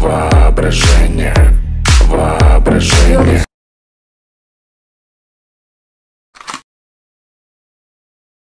воображение, воображение.